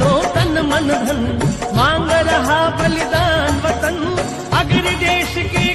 दो तन मन धन मांग रहा बलिदान वतन अग्र देश के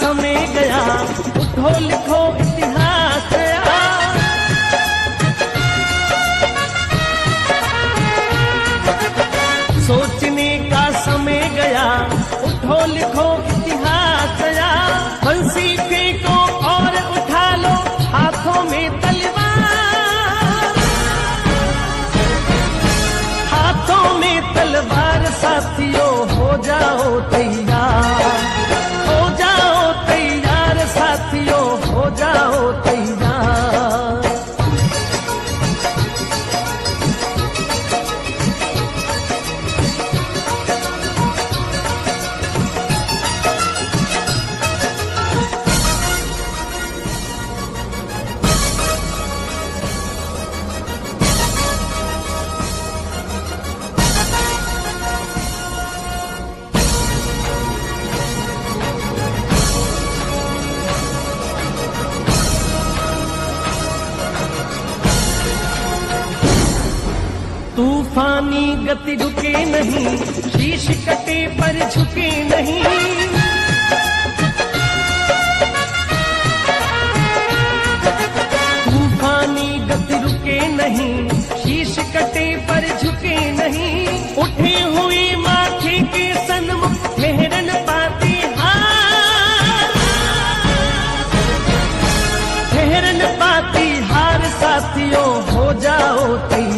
समय गया उठो लिखो तूफानी गति रुके नहीं, शीश कटे पर झुके नहीं। तूफानी गति रुके नहीं, शीश कटे पर झुके नहीं। उठे हुई माथे के सन्मुख ठहरन पाती हार। ठहरन पाती हार, साथियों, हो जाओ तैयार।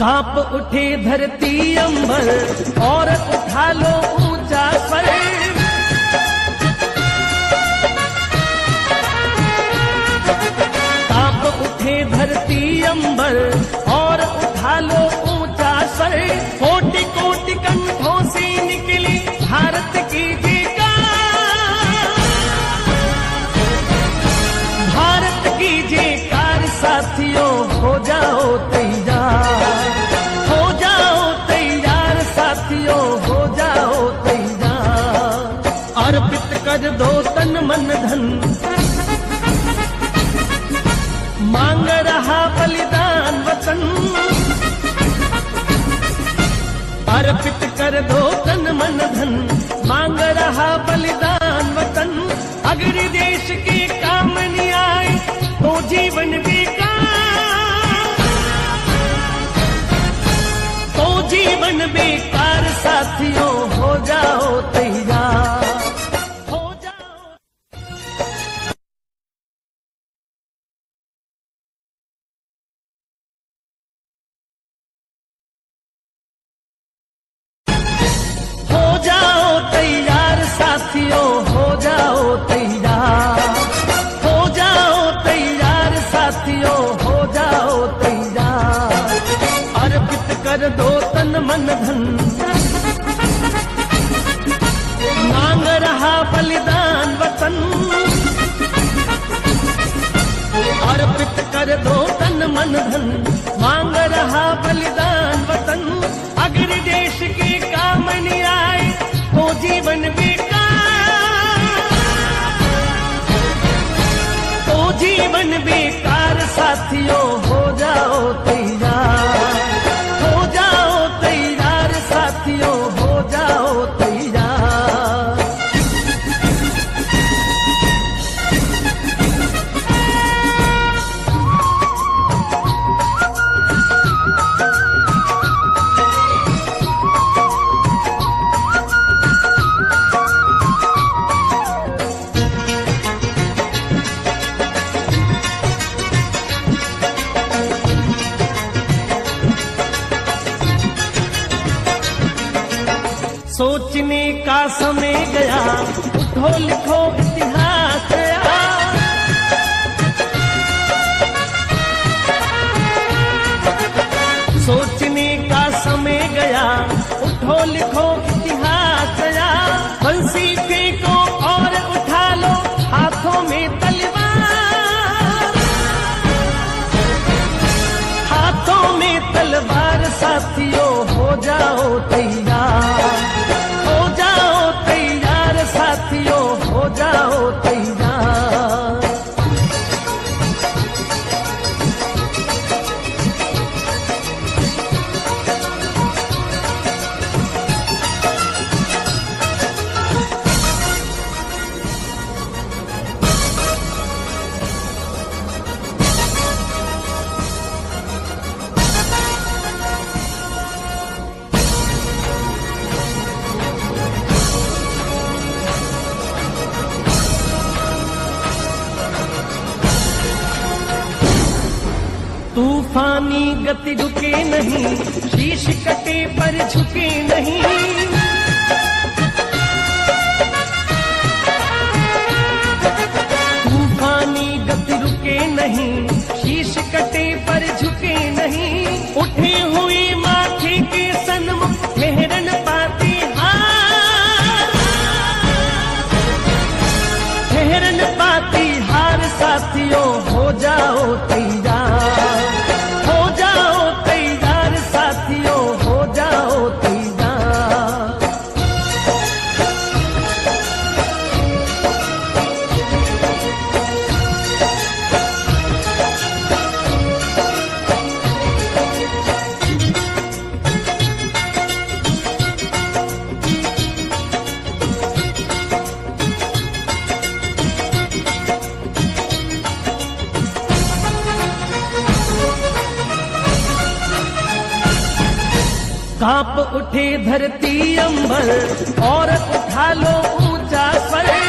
काँप उठे धरती अंबर और उठा लो ऊँचा स्वर काँप उठे धरती अंबर और उठा लो ऊँचा स्वर कोटि कोटि कंठों से निकली भारत की भारत की जयकार साथियों, हो जाओ अर्पित कर दो तन मन धन। मांग रहा बलिदान वतन। अगर देश के काम नहीं आए तो जीवन बेकार तो जीवन बेकार साथियों, हो जाओ तैयार। तन मन धन। मांग रहा बलिदान वतन। अर्पित कर दो तन मन धन। मांग रहा बलिदान वतन। अगर देश के काम नहीं आए तो जीवन बेकार। तो जीवन बेकार, साथियों, हो जाओ तैयार का समय गया उठो लिखो इतिहास। सोचने का समय गया उठो लिखो इतिहास बंसी फेंको जाओ तूफानी गति रुके नहीं शीश कटे पर झुके नहीं। काँप उठे धरती अंबर और उठा लो ऊँचा सर